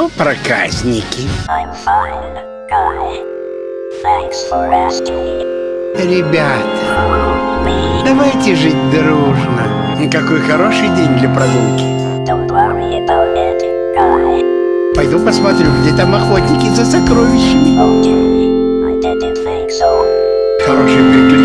Ну, проказники. I'm fine, Ребята, давайте жить дружно. Какой хороший день для прогулки. It, Пойду посмотрю, где там охотники за сокровищами. Okay, I didn't think so. Хорошие приключения.